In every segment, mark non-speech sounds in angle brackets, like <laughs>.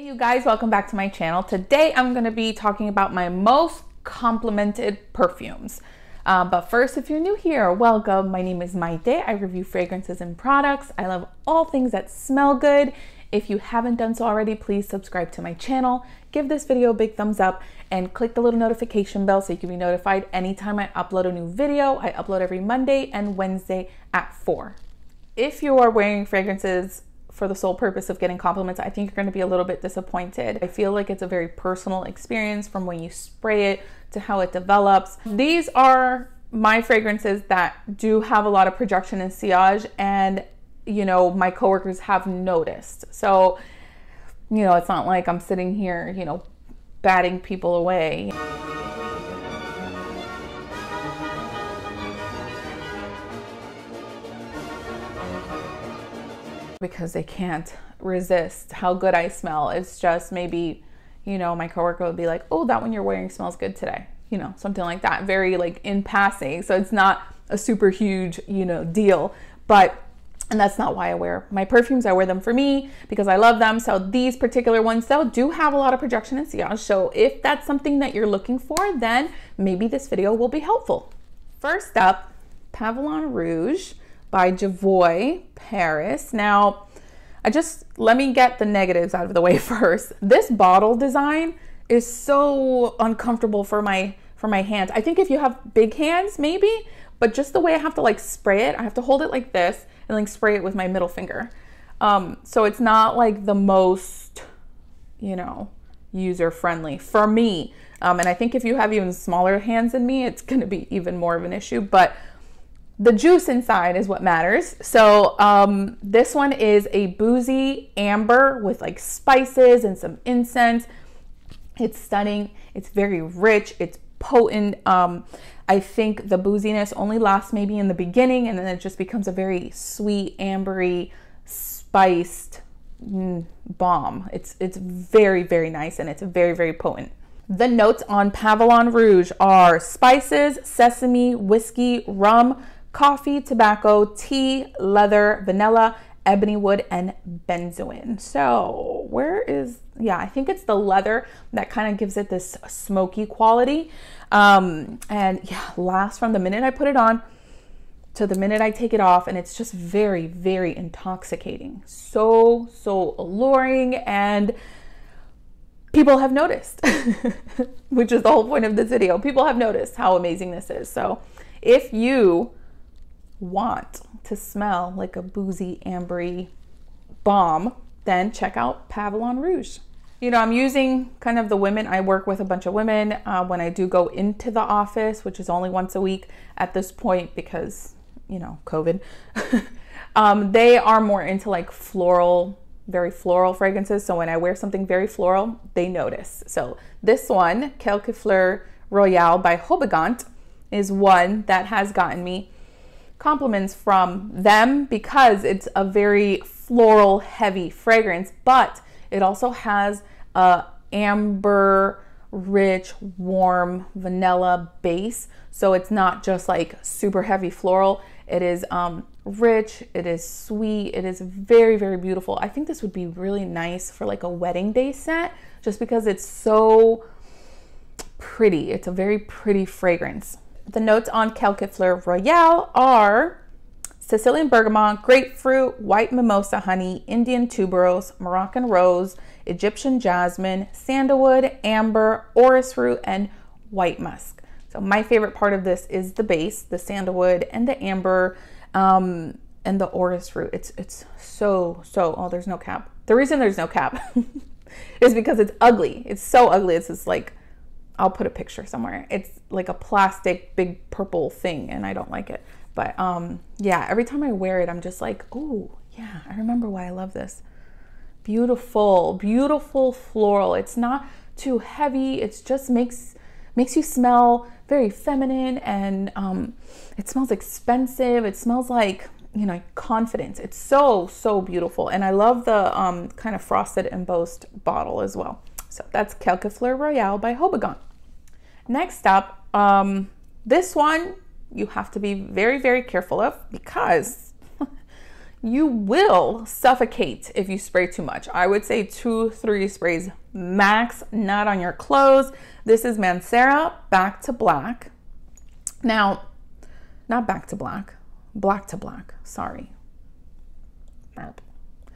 Hey you guys, welcome back to my channel. Today I'm going to be talking about my most complimented perfumes. Uh, but first, if you're new here, welcome. My name is Maite. I review fragrances and products. I love all things that smell good. If you haven't done so already, please subscribe to my channel, give this video a big thumbs up, and click the little notification bell so you can be notified anytime I upload a new video. I upload every Monday and Wednesday at 4. If you are wearing fragrances for the sole purpose of getting compliments, I think you're going to be a little bit disappointed. I feel like it's a very personal experience from when you spray it to how it develops. These are my fragrances that do have a lot of projection and sillage and you know my coworkers have noticed. So you know, it's not like I'm sitting here, you know, batting people away. Because they can't resist how good I smell. It's just maybe, you know, my coworker would be like, "Oh, that one you're wearing smells good today." You know, something like that, very like in passing. So it's not a super huge, you know, deal, but and that's not why I wear my perfumes. I wear them for me because I love them. So these particular ones though do have a lot of projection and sillage. So if that's something that you're looking for, then maybe this video will be helpful. First up, Pavillon Rouge by Jovoy Paris. Now, I just let me get the negatives out of the way <laughs> first. This bottle design is so uncomfortable for my for my hands. I think if you have big hands, maybe, but just the way I have to like spray it, I have to hold it like this and like spray it with my middle finger. Um, so it's not like the most, you know, user friendly for me. Um, and I think if you have even smaller hands than me, it's going to be even more of an issue. But the juice inside is what matters. So um, this one is a boozy amber with like spices and some incense. It's stunning. It's very rich. It's potent. Um, I think the booziness only lasts maybe in the beginning and then it just becomes a very sweet, ambery, spiced mm, bomb. It's it's very very nice and it's very very potent. The notes on Pavillon Rouge are spices, sesame, whiskey, rum, coffee, tobacco, tea, leather, vanilla, ebony wood, and benzoin. So, where is, yeah, I think it's the leather that kind of gives it this smoky quality. Um, and yeah, lasts from the minute I put it on to the minute I take it off, and it's just very, very intoxicating. So, so alluring, and people have noticed, <laughs> which is the whole point of this video. People have noticed how amazing this is. So, if you want to smell like a boozy, ambery bomb, then check out Pavillon Rouge. You know, I'm using kind of the women, I work with a bunch of women uh, when I do go into the office, which is only once a week at this point because, you know, COVID. <laughs> um, they are more into like floral, very floral fragrances. So when I wear something very floral, they notice. So this one, Quelques Fleurs Royale by Houbigant, is one that has gotten me compliments from them because it's a very floral heavy fragrance, but it also has a amber rich warm vanilla base. So it's not just like super heavy floral. It is um, rich it is sweet it is very very beautiful. I think this would be really nice for like a wedding day set just because it's so pretty. It's a very pretty fragrance the notes on Fleurs Royale are Sicilian bergamot, grapefruit, white mimosa honey, Indian tuberose, Moroccan rose, Egyptian jasmine, sandalwood, amber, orris root, and white musk. So my favorite part of this is the base, the sandalwood and the amber um, and the orris root. It's it's so so. Oh, there's no cap. The reason there's no cap <laughs> is because it's ugly. It's so ugly. It's just like I'll put a picture somewhere. It's like a plastic big purple thing and I don't like it. But um, yeah, every time I wear it, I'm just like, oh, yeah, I remember why I love this. Beautiful, beautiful floral. It's not too heavy. It just makes makes you smell very feminine and um, it smells expensive. It smells like you know confidence. It's so so beautiful, and I love the um, kind of frosted embossed bottle as well. So that's Quelques Fleurs Royale by Houbigant. Next up, um, this one you have to be very, very careful of because <laughs> you will suffocate if you spray too much. I would say two, three sprays max, not on your clothes. This is Mancera Back to Black. Now, not back to black, black to black, sorry.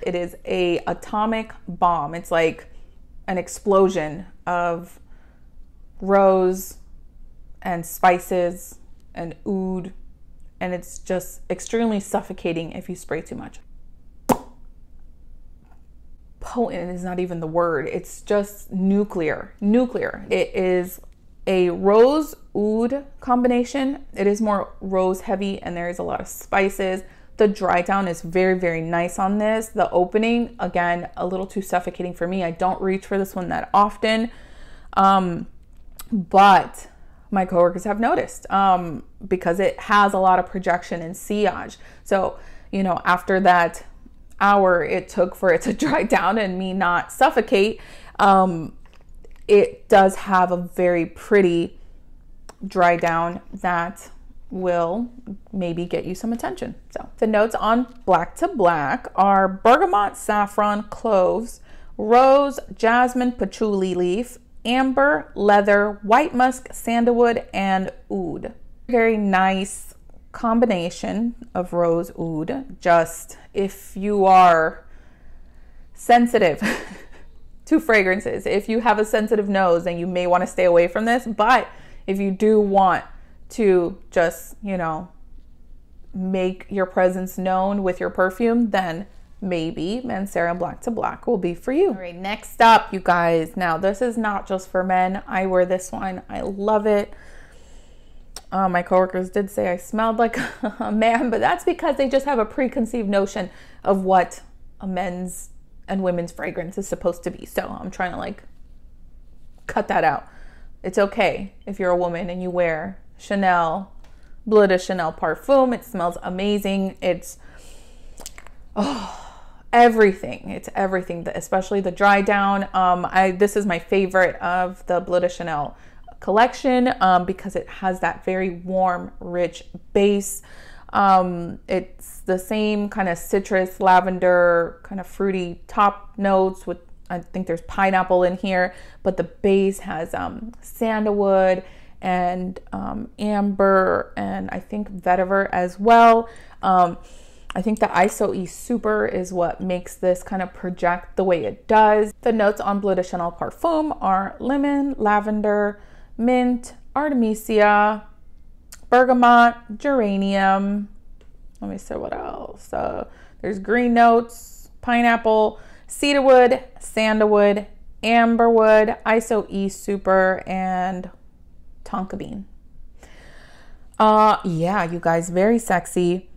It is a atomic bomb. It's like an explosion of rose and spices and oud and it's just extremely suffocating if you spray too much. Potent is not even the word. It's just nuclear. Nuclear. It is a rose oud combination. It is more rose heavy and there is a lot of spices. The dry down is very, very nice on this. The opening, again, a little too suffocating for me. I don't reach for this one that often. Um, but my coworkers have noticed um, because it has a lot of projection and sillage. So, you know, after that hour it took for it to <laughs> dry down and me not suffocate, um, it does have a very pretty dry down that will maybe get you some attention. So the notes on Black to Black are bergamot, saffron, cloves, rose, jasmine, patchouli leaf, amber, leather, white musk, sandalwood, and oud. Very nice combination of rose oud. Just if you are sensitive <laughs> to fragrances. If you have a sensitive nose, then you may want to stay away from this. But if you do want to just, you know, make your presence known with your perfume, then maybe Mancera Black to Black will be for you. All right, next up, you guys. Now, this is not just for men. I wear this one. I love it. Uh, my coworkers did say I smelled like <laughs> a man, but that's because they just have a preconceived notion of what a men's and women's fragrance is supposed to be. So I'm trying to like cut that out. It's okay if you're a woman and you wear Chanel, Bleu de Chanel Parfum. It smells amazing. It's oh, everything. It's everything, especially the dry down. Um, I this is my favorite of the Bleu de Chanel collection um, because it has that very warm, rich base. Um, it's the same kind of citrus, lavender, kind of fruity top notes with I think there's pineapple in here, but the base has um, sandalwood and um, amber and I think vetiver as well. I think the ISO E Super is what makes this kind of project the way it does. The notes on Bleu de Chanel Parfum are lemon, lavender, mint, artemisia, bergamot, geranium. Let me see what else. Uh, there's green notes, pineapple, cedarwood, sandalwood, amberwood, ISO E Super, and tonka bean. Uh, yeah, you guys, very sexy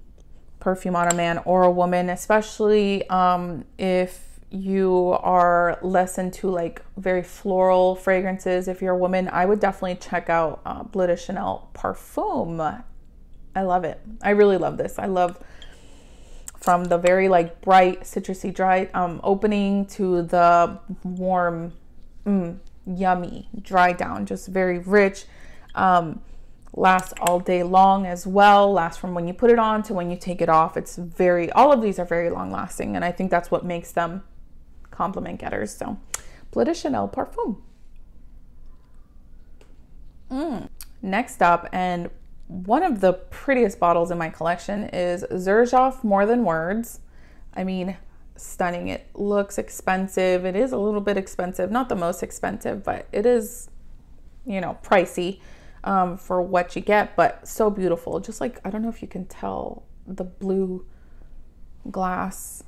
perfume on a man or a woman, especially um, if you are less into like very floral fragrances, if you're a woman, I would definitely check out uh, Bleu de Chanel Parfum. I love it. I really love this. I love from the very like bright citrusy dry um, opening to the warm, mm, yummy dry down, just very rich. Um, lasts all day long as well. Lasts from when you put it on to when you take it off. It's very, all of these are very long lasting. And I think that's what makes them compliment getters. So, Bleu de Chanel Parfum. Mm. Next up, and one of the prettiest bottles in my collection is Xerjoff More Than Words. I mean, stunning. It looks expensive. It is a little bit expensive, not the most expensive, but it is, you know, pricey um, for what you get, but so beautiful. Just like, I don't know if you can tell the blue glass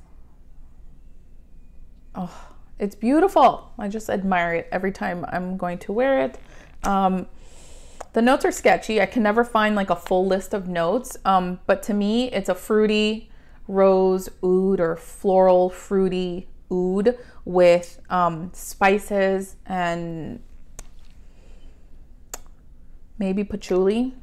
oh, it's beautiful. I just admire it every time I'm going to wear it. Um, the notes are sketchy. I can never find like a full list of notes, um, but to me, it's a fruity rose oud or floral fruity oud with um, spices and maybe patchouli.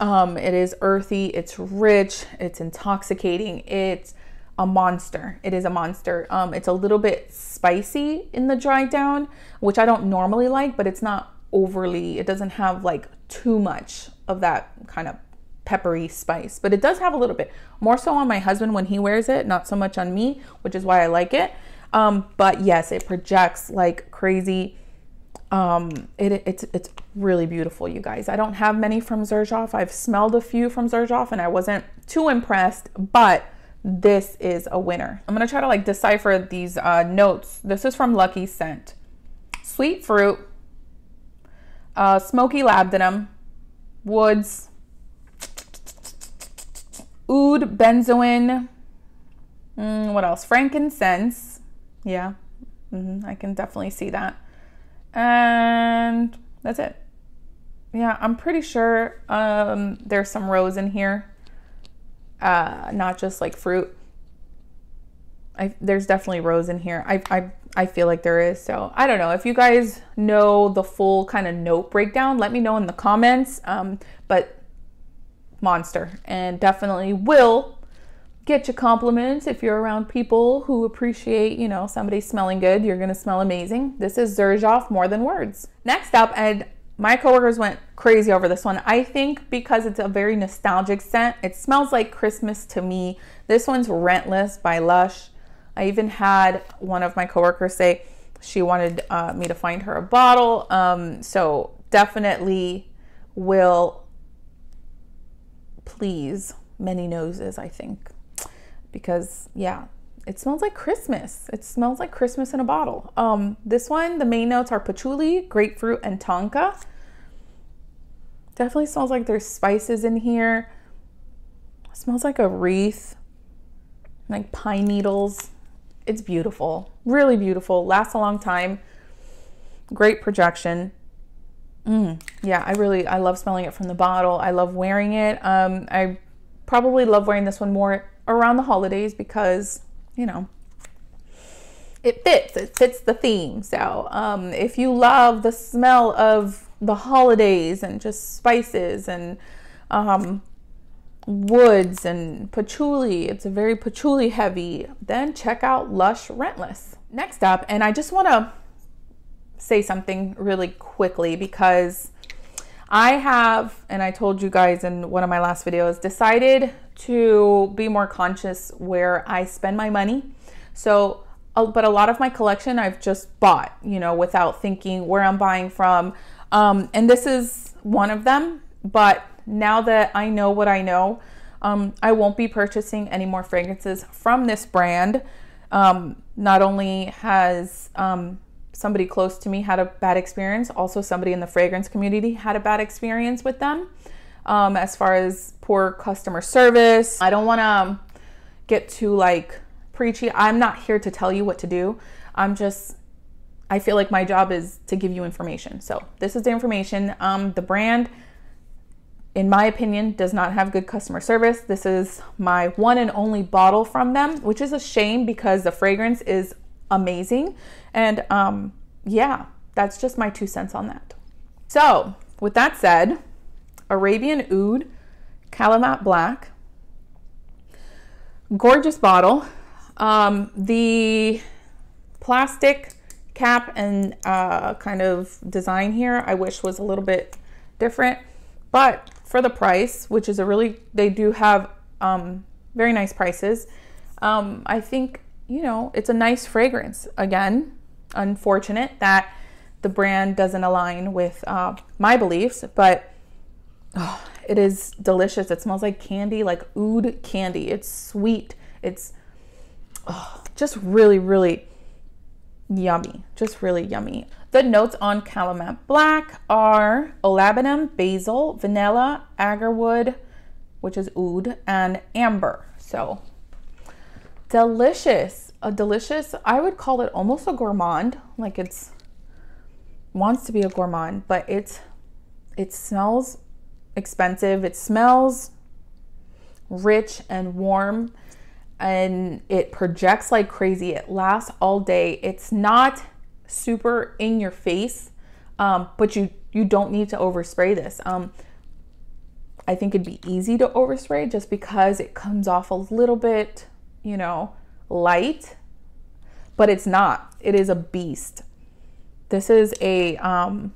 Um, it is earthy, it's rich, it's intoxicating, it's a monster. It is a monster. Um, it's a little bit spicy in the dry down, which I don't normally like, but it's not overly, it doesn't have like too much of that kind of peppery spice, but it does have a little bit more so on my husband when he wears it, not so much on me, which is why I like it. Um, but yes, it projects like crazy. Um, it, it's it's really beautiful, you guys. I don't have many from Xerjoff. I've smelled a few from Xerjoff, and I wasn't too impressed, but this is a winner. I'm gonna try to like decipher these uh, notes. This is from Luckyscent. Sweet fruit, uh, smoky labdanum, woods, oud benzoin, mm, what else? Frankincense. Yeah, mm-hmm. I can definitely see that. And that's it. Yeah, I'm pretty sure um, there's some rose in here, uh, not just like fruit. I, there's definitely rose in here. I, I, I feel like there is. So I don't know if you guys know the full kind of note breakdown. Let me know in the comments. Um, but monster and definitely will get you compliments if you're around people who appreciate, you know, somebody smelling good. You're gonna smell amazing. This is Xerjoff More Than Words. Next up, and my coworkers went crazy over this one. I think because it's a very nostalgic scent. It smells like Christmas to me. This one's Rentless by Lush. I even had one of my coworkers say she wanted uh, me to find her a bottle. Um, so definitely will please many noses, I think. Because, yeah, it smells like Christmas. It smells like Christmas in a bottle. Um, this one, the main notes are patchouli, grapefruit, and tonka. Definitely smells like there's spices in here. It smells like a wreath, like pine needles. It's beautiful, really beautiful. Lasts a long time. Great projection. Mm, yeah, I really I love smelling it from the bottle. I love wearing it. Um, I probably love wearing this one more around the holidays because you know it fits. It fits the theme. So um, if you love the smell of the holidays and just spices and um, woods and patchouli. It's a very patchouli heavy. Then check out Lush Rentless. Next up, and I just want to say something really quickly because I have, and I told you guys in one of my last videos, decided to be more conscious where I spend my money. So, but a lot of my collection I've just bought, you know, without thinking where I'm buying from. Um, and this is one of them. But now that I know what I know, um, I won't be purchasing any more fragrances from this brand. Um, not only has um, somebody close to me had a bad experience, also somebody in the fragrance community had a bad experience with them um, as far as poor customer service. I don't want to get too like preachy. I'm not here to tell you what to do. I'm just I feel like my job is to give you information. So this is the information. Um, the brand in my opinion, does not have good customer service. This is my one and only bottle from them, which is a shame because the fragrance is amazing. And um, yeah, that's just my two cents on that. So, with that said, Arabian Oud Kalemat Black. Gorgeous bottle. Um, the plastic cap and uh, kind of design here I wish was a little bit different, but for the price, which is a really, they do have um, very nice prices. Um, I think, you know, it's a nice fragrance. Again, unfortunate that the brand doesn't align with uh, my beliefs, but oh, it is delicious. It smells like candy, like oud candy. It's sweet. It's oh, just really, really yummy. Just really yummy. The notes on Kalemat Black are olibanum, basil, vanilla, agarwood, which is oud, and amber. So delicious. A delicious, I would call it almost a gourmand. Like it's wants to be a gourmand, but it's it smells expensive. It smells rich and warm and it projects like crazy. It lasts all day. It's not super in your face, um, but you you don't need to overspray this. Um, I think it'd be easy to overspray just because it comes off a little bit, you know, light, but it's not. It is a beast. This is a um,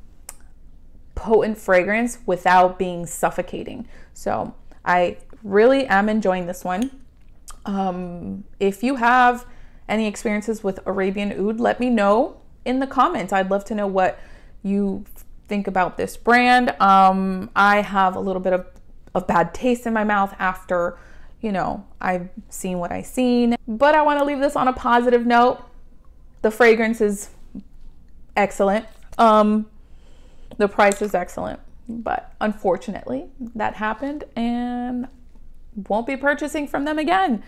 potent fragrance without being suffocating. So I really am enjoying this one. Um, if you have any experiences with Arabian Oud, let me know in the comments. I'd love to know what you think about this brand. Um, I have a little bit of, of bad taste in my mouth after, you know, I've seen what I've seen. But I want to leave this on a positive note. The fragrance is excellent. Um, the price is excellent. But unfortunately, that happened and won't be purchasing from them again.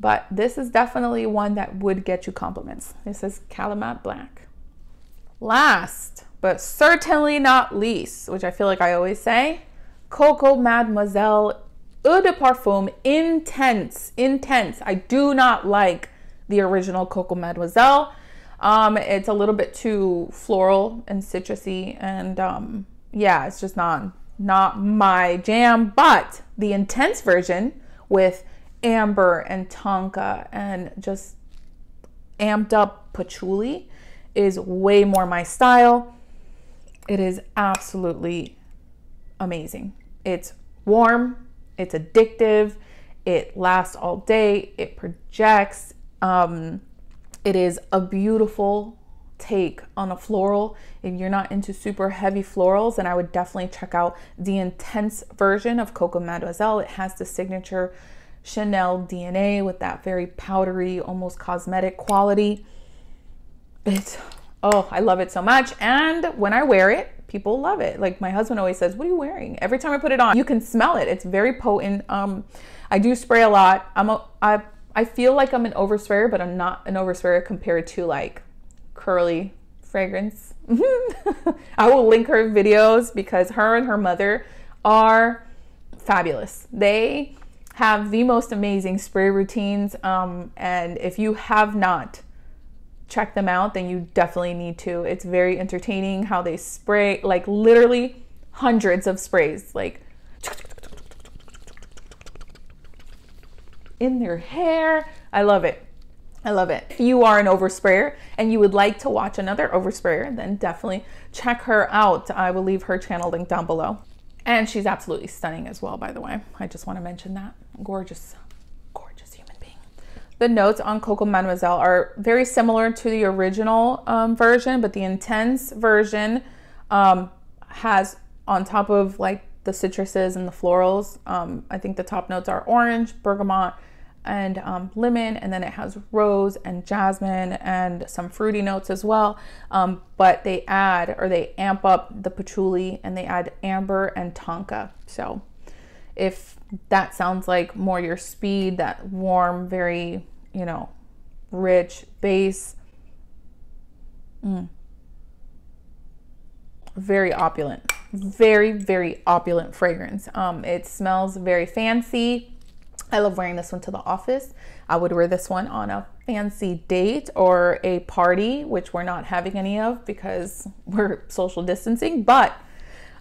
But this is definitely one that would get you compliments. This is Kalemat Black. Last, but certainly not least, which I feel like I always say, Coco Mademoiselle Eau de Parfum Intense. Intense. I do not like the original Coco Mademoiselle. Um, it's a little bit too floral and citrusy, and um, yeah, it's just not not my jam. But the intense version with amber and tonka and just amped up patchouli is way more my style. It is absolutely amazing. It's warm, it's addictive, it lasts all day, it projects. Um, it is a beautiful take on a floral. If you're not into super heavy florals, then I would definitely check out the intense version of Coco Mademoiselle. It has the signature Chanel DNA with that very powdery, almost cosmetic quality. It's, oh, I love it so much. And when I wear it, people love it. Like my husband always says, what are you wearing? Every time I put it on, you can smell it. It's very potent. Um, I do spray a lot. I'm a, I, I feel like I'm an oversprayer, but I'm not an oversprayer compared to like curly fragrance. <laughs> I will link her videos because her and her mother are fabulous. They have the most amazing spray routines. Um, and if you have not checked them out, then you definitely need to. It's very entertaining how they spray, like literally hundreds of sprays, like in their hair. I love it. I love it. If you are an oversprayer and you would like to watch another oversprayer, then definitely check her out. I will leave her channel link down below. And she's absolutely stunning as well, by the way. I just want to mention that. Gorgeous, gorgeous human being. The notes on Coco Mademoiselle are very similar to the original um, version, but the intense version um, has on top of like the citruses and the florals, um, I think the top notes are orange, bergamot, and um, lemon, and then it has rose and jasmine and some fruity notes as well. Um, but they add or they amp up the patchouli and they add amber and tonka. So if that sounds like more your speed, that warm, very, you know, rich base, mm. very opulent, very, very opulent fragrance. Um, it smells very fancy I love wearing this one to the office. I would wear this one on a fancy date or a party, which we're not having any of because <laughs> we're social distancing, but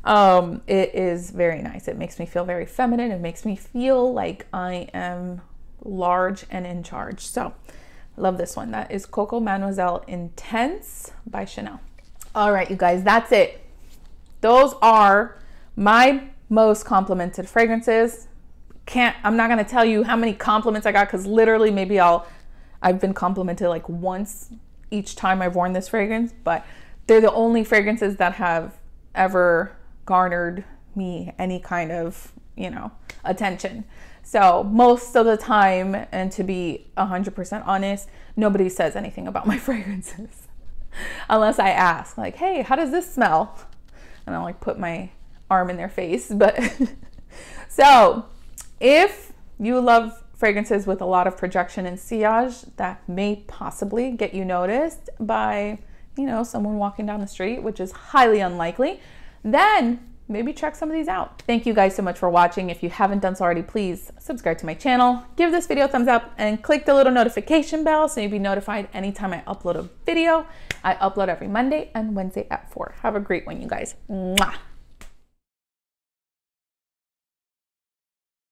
um, it is very nice. It makes me feel very feminine. It makes me feel like I am large and in charge. So, love this one. That is Coco Mademoiselle Intense by Chanel. All right, you guys, that's it. Those are my most complimented fragrances can't i'm not going to tell you how many compliments i got because literally maybe i'll i've been complimented like once each time i've worn this fragrance but they're the only fragrances that have ever garnered me any kind of you know attention. So most of the time and to be 100% honest nobody says anything about my <laughs> fragrances. Unless i ask like hey how does this smell? And i'll like put my arm in their face but <laughs> so if you love fragrances with a lot of projection and sillage, that may possibly get you noticed by, you know, someone walking down the street, which is highly unlikely, then maybe check some of these out. Thank you guys so much for watching. If you haven't done so already, please subscribe to my channel, give this video a thumbs up, and click the little notification bell so you'll be notified anytime I upload a video. I upload every Monday and Wednesday at 4. Have a great one, you guys. Mwah.